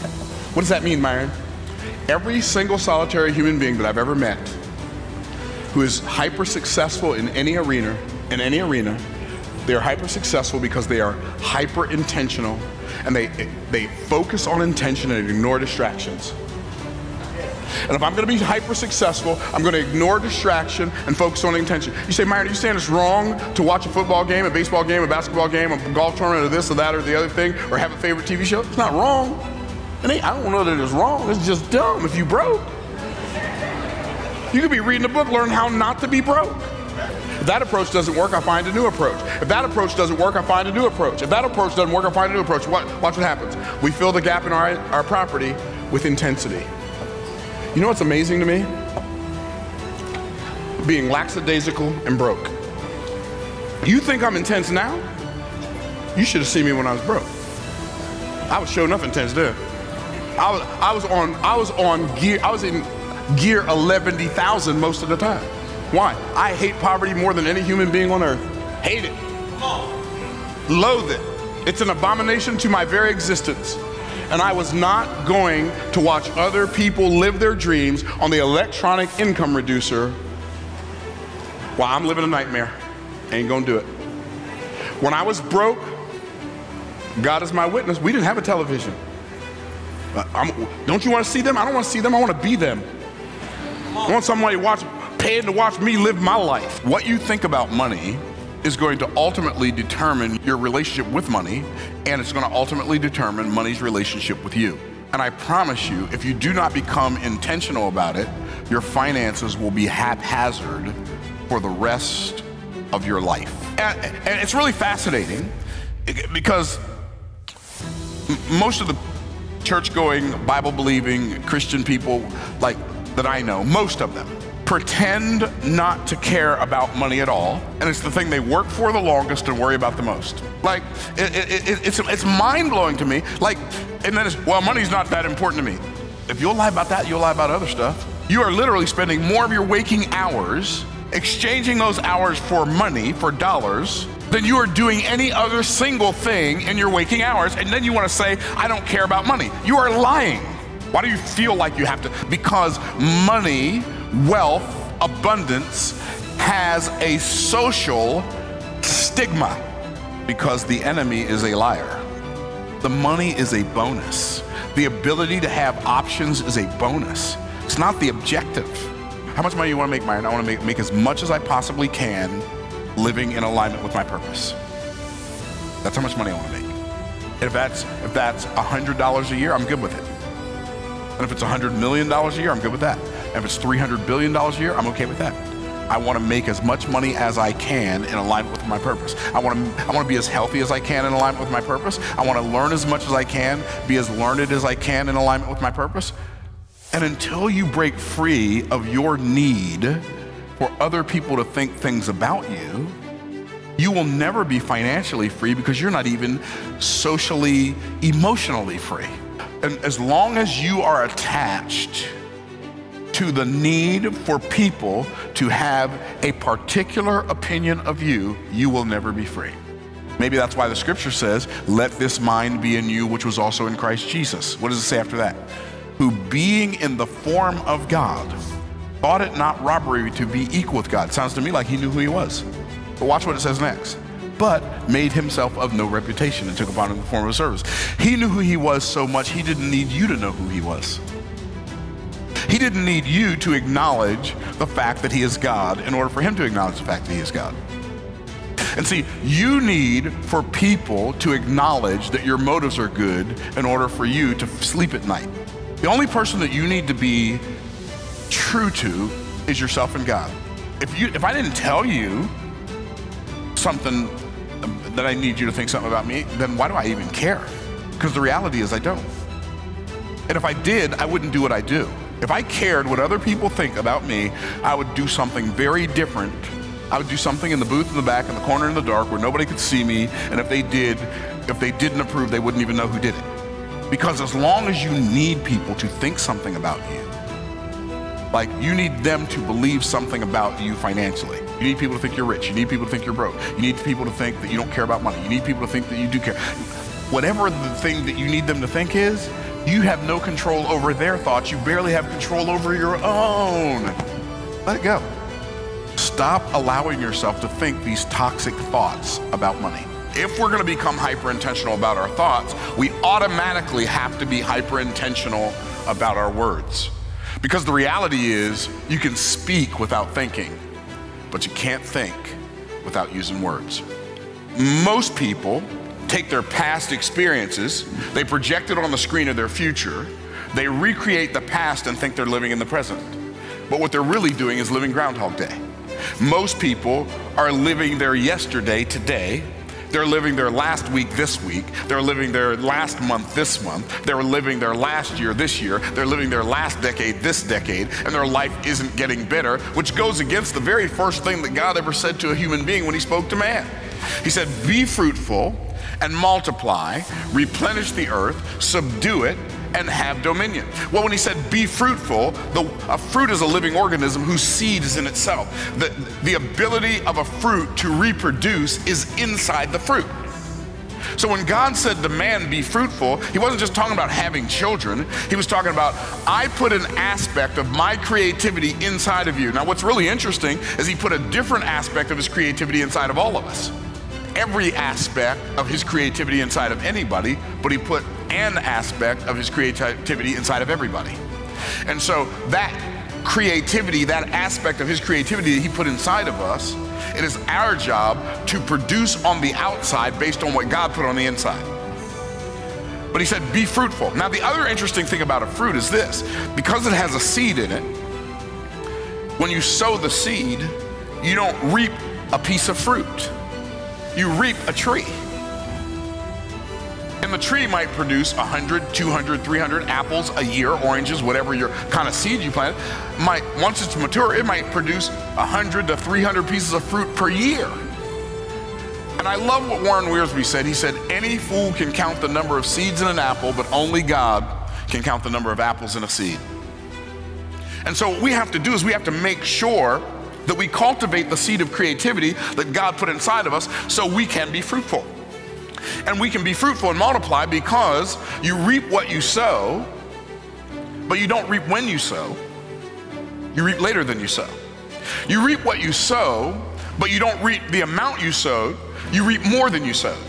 What does that mean, Myron? Every single solitary human being that I've ever met who is hyper successful in any arena, in any arena, they're hyper successful because they are hyper intentional and they, they focus on intention and ignore distractions. And if I'm going to be hyper successful, I'm going to ignore distraction and focus on intention. You say, Myron, are you saying it's wrong to watch a football game, a baseball game, a basketball game, a golf tournament, or this or that or the other thing, or have a favorite TV show? It's not wrong. And I don't know that it's wrong. It's just dumb if you broke. You could be reading a book, learn how not to be broke. If that approach doesn't work, I find a new approach. If that approach doesn't work, I find a new approach. If that approach doesn't work, I find a new approach. What, watch what happens. We fill the gap in our, our property with intensity. You know what's amazing to me? Being lackadaisical and broke. You think I'm intense now? You should have seen me when I was broke. I was showing enough intense there. I was, I was on, I was on gear, I was in gear 11,000 most of the time. Why? I hate poverty more than any human being on earth. Hate it. Loathe it. It's an abomination to my very existence. And I was not going to watch other people live their dreams on the electronic income reducer while I'm living a nightmare. Ain't gonna do it. When I was broke, God is my witness, we didn't have a television. Uh, I'm, don't you want to see them? I don't want to see them. I want to be them. I want somebody watch, paying to watch me live my life. What you think about money is going to ultimately determine your relationship with money, and it's going to ultimately determine money's relationship with you. And I promise you, if you do not become intentional about it, your finances will be haphazard for the rest of your life. And, and it's really fascinating because most of the church going, Bible believing Christian people, like that I know, most of them, pretend not to care about money at all, and it's the thing they work for the longest and worry about the most. Like, it, it, it, it's, it's mind blowing to me. Like, and then it's, well, money's not that important to me. If you'll lie about that, you'll lie about other stuff. You are literally spending more of your waking hours exchanging those hours for money, for dollars, than you are doing any other single thing in your waking hours. And then you want to say, I don't care about money. You are lying. Why do you feel like you have to? Because money, wealth, abundance has a social stigma because the enemy is a liar. The money is a bonus. The ability to have options is a bonus. It's not the objective. How much money you want to make, Myron? I want to make, make as much as I possibly can living in alignment with my purpose. That's how much money I want to make. And if that's if that's $100 a year, I'm good with it. And if it's $100 million a year, I'm good with that. If it's $300 billion a year, I'm okay with that. I want to make as much money as I can in alignment with my purpose. I want to I want to be as healthy as I can in alignment with my purpose. I want to learn as much as I can, be as learned as I can in alignment with my purpose. And until you break free of your need for other people to think things about you, you will never be financially free because you're not even socially, emotionally free. And as long as you are attached to the need for people to have a particular opinion of you, you will never be free. Maybe that's why the scripture says, Let this mind be in you, which was also in Christ Jesus. What does it say after that? Who, being in the form of God, thought it not robbery to be equal with God. Sounds to me like he knew who he was. But watch what it says next but made himself of no reputation and took upon him the form of service. He knew who he was so much he didn't need you to know who he was. He didn't need you to acknowledge the fact that he is God in order for him to acknowledge the fact that he is God. And see, you need for people to acknowledge that your motives are good in order for you to sleep at night. The only person that you need to be true to is yourself and God. If you if I didn't tell you something that I need you to think something about me, then why do I even care? Because the reality is I don't. And if I did, I wouldn't do what I do. If I cared what other people think about me, I would do something very different. I would do something in the booth in the back, in the corner in the dark, where nobody could see me. And if they did, if they didn't approve, they wouldn't even know who did it. Because as long as you need people to think something about you, like you need them to believe something about you financially. You need people to think you're rich. You need people to think you're broke. You need people to think that you don't care about money. You need people to think that you do care. Whatever the thing that you need them to think is, you have no control over their thoughts. You barely have control over your own. Let it go. stop allowing yourself to think these toxic thoughts about money. If we're going to become hyper intentional about our thoughts, we automatically have to be hyper intentional about our words. Because the reality is, you can speak without thinking, but you can't think without using words. Most people take their past experiences, they project it on the screen of their future, they recreate the past and think they're living in the present. But what they're really doing is living Groundhog Day. Most people are living their yesterday today. They're living their last week this week. They're living their last month this month. They're living their last year this year. They're living their last decade this decade. And their life isn't getting better, which goes against the very first thing that God ever said to a human being when he spoke to man. He said, Be fruitful and multiply, replenish the earth, subdue it, and have dominion. Well, when he said be fruitful, the, a fruit is a living organism whose seed is in itself. The, the ability of a fruit to reproduce is inside the fruit. So when God said to man, be fruitful, he wasn't just talking about having children. He was talking about, I put an aspect of my creativity inside of you. Now, what's really interesting is he put a different aspect of his creativity inside of all of us every aspect of his creativity inside of anybody, but he put an aspect of his creativity inside of everybody. And so that creativity, that aspect of his creativity that he put inside of us, it is our job to produce on the outside based on what God put on the inside. But he said, be fruitful. Now, the other interesting thing about a fruit is this because it has a seed in it, when you sow the seed, you don't reap a piece of fruit you reap a tree. And the tree might produce 100, 200, 300 apples a year, oranges, whatever your kind of seed you plant. Might once it's mature, it might produce 100 to 300 pieces of fruit per year. And I love what Warren Wiersbe said. He said, Any fool can count the number of seeds in an apple, but only God can count the number of apples in a seed. And so what we have to do is we have to make sure that we cultivate the seed of creativity that God put inside of us so we can be fruitful. And we can be fruitful and multiply because you reap what you sow, but you don't reap when you sow. You reap later than you sow. You reap what you sow, but you don't reap the amount you sowed. You reap more than you sowed.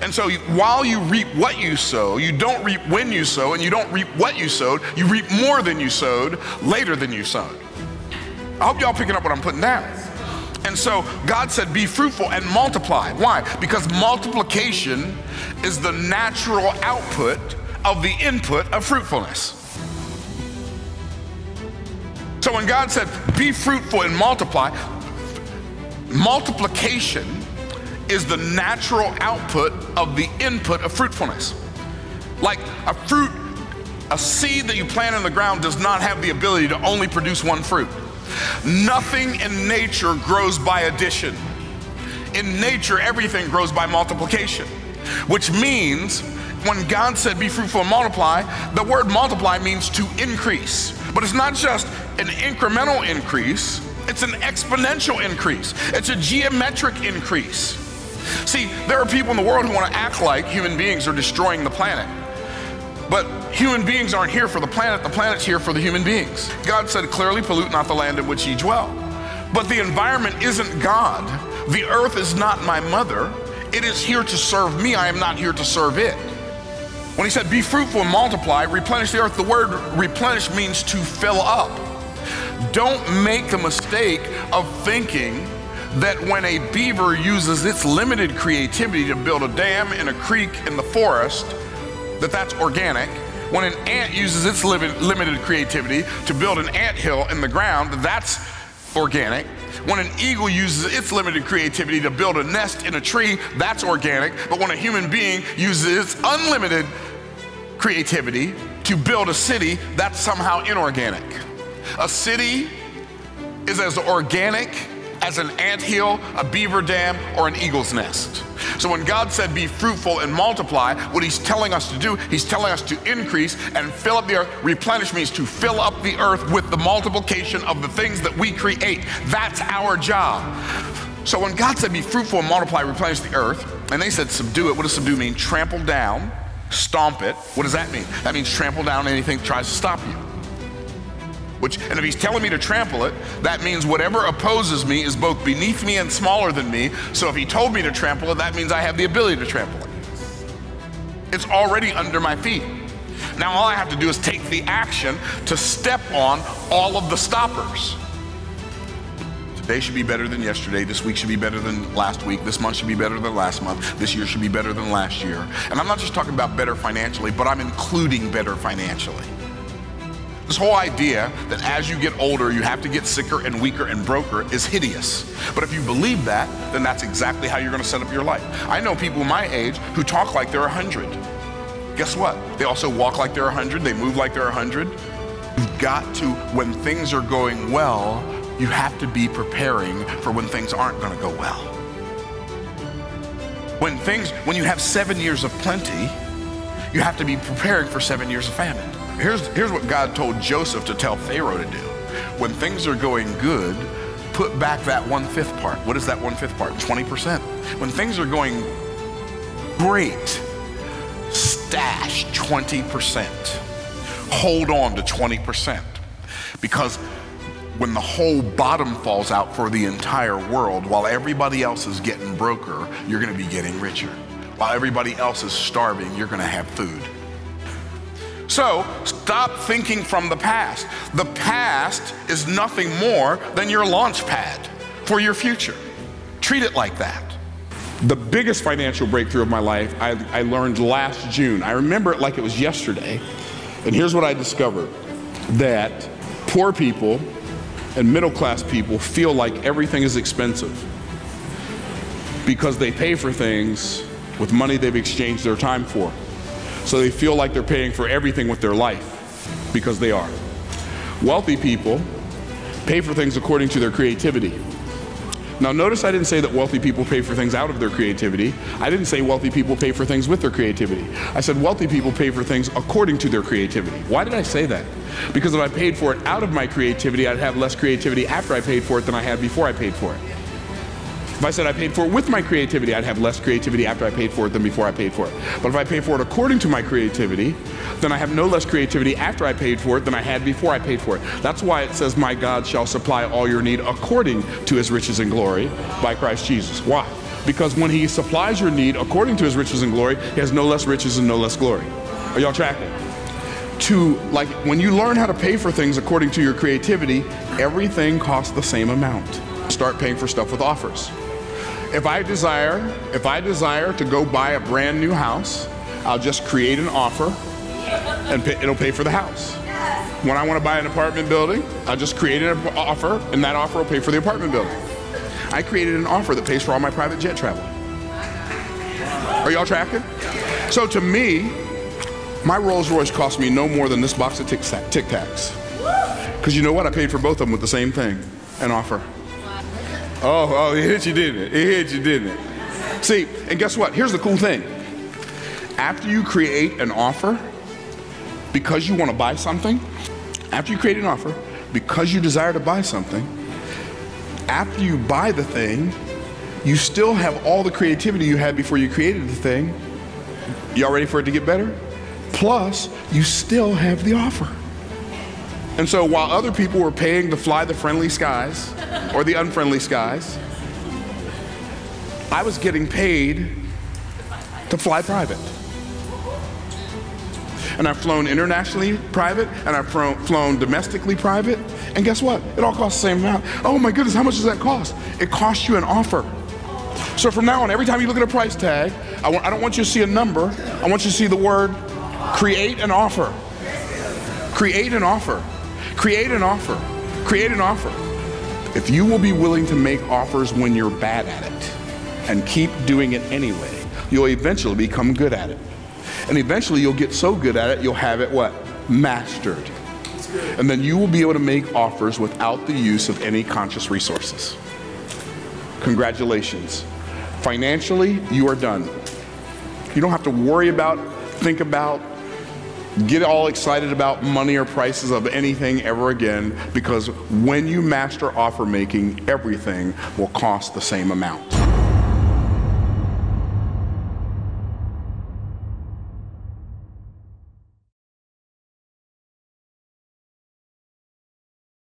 And so while you reap what you sow, you don't reap when you sow, and you don't reap what you sowed, you reap more than you sowed later than you sowed. I hope y'all picking up what I'm putting down. And so God said, Be fruitful and multiply. Why? Because multiplication is the natural output of the input of fruitfulness. So when God said, Be fruitful and multiply, multiplication is the natural output of the input of fruitfulness. Like a fruit, a seed that you plant in the ground does not have the ability to only produce one fruit. Nothing in nature grows by addition. In nature, everything grows by multiplication, which means when God said, Be fruitful and multiply, the word multiply means to increase. But it's not just an incremental increase, it's an exponential increase, it's a geometric increase. See, there are people in the world who want to act like human beings are destroying the planet. But human beings aren't here for the planet, the planet's here for the human beings. God said clearly, pollute not the land in which ye dwell. But the environment isn't God. The earth is not my mother. It is here to serve me. I am not here to serve it. When he said, Be fruitful and multiply, replenish the earth, the word replenish means to fill up. Don't make the mistake of thinking that when a beaver uses its limited creativity to build a dam in a creek in the forest, that that's organic. When an ant uses its limited creativity to build an ant hill in the ground, that's organic. When an eagle uses its limited creativity to build a nest in a tree, that's organic. But when a human being uses its unlimited creativity to build a city, that's somehow inorganic. A city is as organic as an ant hill, a beaver dam, or an eagle's nest. So when God said, be fruitful and multiply, what he's telling us to do, he's telling us to increase and fill up the earth. Replenish means to fill up the earth with the multiplication of the things that we create. That's our job. So when God said, be fruitful and multiply, replenish the earth, and they said, subdue it, what does subdue mean? Trample down, stomp it. What does that mean? That means trample down anything that tries to stop you. Which, and if he's telling me to trample it, that means whatever opposes me is both beneath me and smaller than me. So if he told me to trample it, that means I have the ability to trample it. It's already under my feet. Now all I have to do is take the action to step on all of the stoppers. Today should be better than yesterday. This week should be better than last week. This month should be better than last month. This year should be better than last year. And I'm not just talking about better financially, but I'm including better financially. This whole idea that as you get older, you have to get sicker and weaker and broker is hideous. But if you believe that, then that's exactly how you're going to set up your life. I know people my age who talk like they're 100. Guess what? They also walk like they're 100, they move like they're 100. You've got to, when things are going well, you have to be preparing for when things aren't going to go well. When things, when you have seven years of plenty, you have to be preparing for seven years of famine. Here's, here's what God told Joseph to tell Pharaoh to do. When things are going good, put back that one fifth part. What is that one fifth part? 20%. When things are going great, stash 20%. Hold on to 20%. Because when the whole bottom falls out for the entire world, while everybody else is getting broker, you're gonna be getting richer. While everybody else is starving, you're gonna have food. So stop thinking from the past. The past is nothing more than your launch pad for your future. Treat it like that. The biggest financial breakthrough of my life I, I learned last June. I remember it like it was yesterday. And here's what I discovered that poor people and middle class people feel like everything is expensive because they pay for things with money they've exchanged their time for. So they feel like they're paying for everything with their life because they are. Wealthy people pay for things according to their creativity. Now, notice I didn't say that wealthy people pay for things out of their creativity. I didn't say wealthy people pay for things with their creativity. I said wealthy people pay for things according to their creativity. Why did I say that? Because if I paid for it out of my creativity, I'd have less creativity after I paid for it than I had before I paid for it. If I said I paid for it with my creativity, I'd have less creativity after I paid for it than before I paid for it. But if I pay for it according to my creativity, then I have no less creativity after I paid for it than I had before I paid for it. That's why it says, My God shall supply all your need according to his riches and glory by Christ Jesus. Why? Because when he supplies your need according to his riches and glory, he has no less riches and no less glory. Are y'all tracking? To, like, when you learn how to pay for things according to your creativity, everything costs the same amount. Start paying for stuff with offers. If I desire, if I desire to go buy a brand new house, I'll just create an offer and pay, it'll pay for the house. When I want to buy an apartment building, I'll just create an offer and that offer will pay for the apartment building. I created an offer that pays for all my private jet travel. Are y'all tracking? So to me, my Rolls Royce cost me no more than this box of Tic Tacs. Because you know what? I paid for both of them with the same thing, an offer. Oh, oh, it hit you, didn't it? It hit you, didn't it? See, and guess what? Here's the cool thing. After you create an offer, because you want to buy something, after you create an offer, because you desire to buy something, after you buy the thing, you still have all the creativity you had before you created the thing. Y'all ready for it to get better? Plus, you still have the offer. And so while other people were paying to fly the friendly skies or the unfriendly skies, I was getting paid to fly private. And I've flown internationally private, and I've flown domestically private. And guess what? It all costs the same amount. Oh my goodness, how much does that cost? It costs you an offer. So from now on, every time you look at a price tag, I, don't want you to see a number. I want you to see the word create an offer. Create an offer. Create an offer. Create an offer. If you will be willing to make offers when you're bad at it and keep doing it anyway, you'll eventually become good at it. And eventually you'll get so good at it, you'll have it what? Mastered. And then you will be able to make offers without the use of any conscious resources. Congratulations. Financially, you are done. You don't have to worry about, think about, get all excited about money or prices of anything ever again because when you master offer making, everything will cost the same amount.